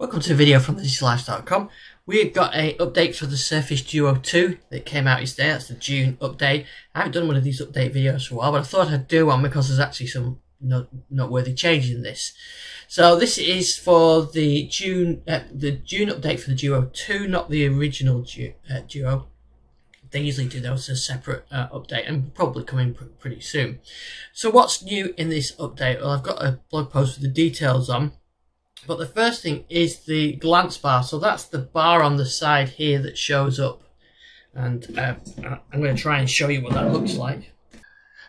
Welcome to a video from thedigitallife.com. We've got a update for the Surface Duo 2 that came out yesterday. That's the June update. I haven't done one of these update videos for a while, but I thought I'd do one because there's actually some not, noteworthy changes in this. So this is for the June uh, the June update for the Duo 2, not the original du uh, Duo. They usually do those as a separate uh, update and probably coming pr pretty soon. So what's new in this update? Well, I've got a blog post with the details on. But the first thing is the glance bar. So that's the bar on the side here that shows up. And uh, I'm going to try and show you what that looks like.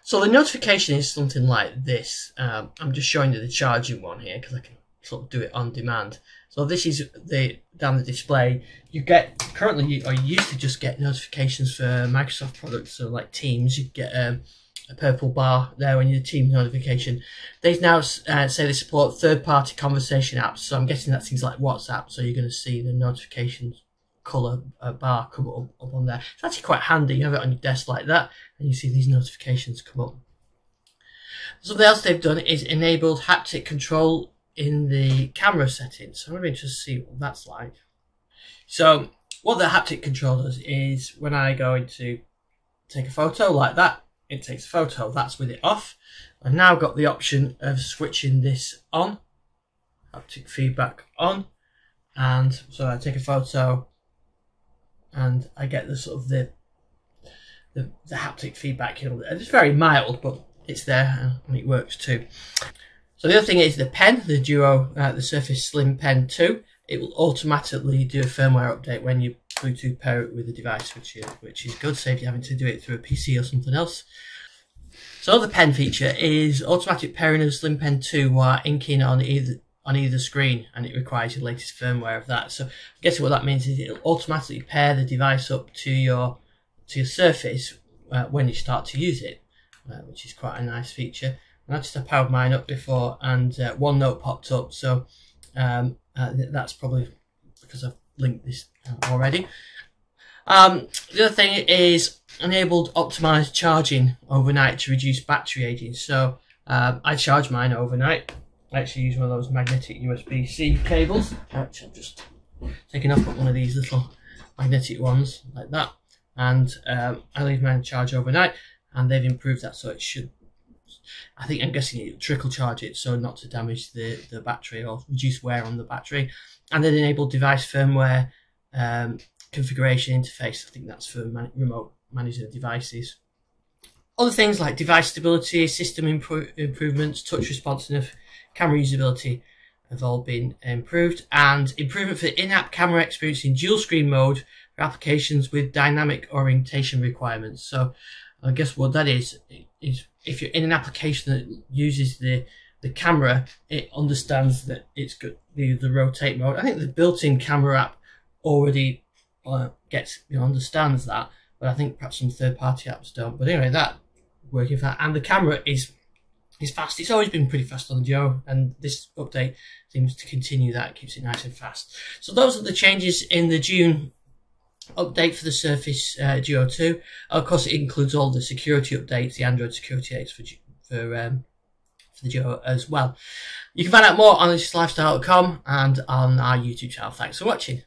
So the notification is something like this. Um, I'm just showing you the charging one here because I can sort of do it on demand. So this is the down the display. You get currently, or you used to just get notifications for Microsoft products, so like Teams. You get um, a purple bar there when you team notification. They now uh, say they support third-party conversation apps, so I'm guessing that's things like WhatsApp. So you're going to see the notifications color uh, bar come up, up on there. It's actually quite handy. You have it on your desk like that, and you see these notifications come up. Something else they've done is enabled haptic control in the camera settings. So I'm interested to see what that's like. So what the haptic control does is when I go into take a photo like that, it takes a photo. That's with it off. I've now got the option of switching this on, haptic feedback on, and so I take a photo and I get the sort of the the, the haptic feedback. It's very mild, but it's there and it works too. So the other thing is the pen, the Duo, uh, the Surface Slim Pen 2. It will automatically do a firmware update when you Bluetooth pair it with the device, which is, which is good, save you having to do it through a PC or something else. So the pen feature is automatic pairing of Slim Pen 2 while inking on either on either screen, and it requires your latest firmware of that. So I guess what that means is it'll automatically pair the device up to your to your Surface uh, when you start to use it, uh, which is quite a nice feature. And I just have powered mine up before, and uh, OneNote popped up, so um, uh, that's probably because I've linked this already. Um, the other thing is enabled optimized charging overnight to reduce battery aging. So um, I charge mine overnight. I actually use one of those magnetic USB-C cables. Which I'm just taking off one of these little magnetic ones like that. And um, I leave mine charge overnight and they've improved that so it should I think I'm guessing it trickle charge it so not to damage the, the battery or reduce wear on the battery. And then enable device firmware um, configuration interface. I think that's for man remote managing devices. Other things like device stability, system impro improvements, touch responsiveness, camera usability have all been improved, and improvement for in-app camera experience in dual screen mode for applications with dynamic orientation requirements. So, I guess what that is is if you're in an application that uses the the camera, it understands that it's got the, the rotate mode. I think the built-in camera app already uh, gets you know, understands that, but I think perhaps some third-party apps don't. But anyway, that working for that. and the camera is is fast. It's always been pretty fast on the Duo, and this update seems to continue that. Keeps it nice and fast. So those are the changes in the June update for the Surface uh, Duo 2. Of course, it includes all the security updates, the Android security updates for for um, for the Duo as well. You can find out more on thedigitallife.com and on our YouTube channel. Thanks for watching.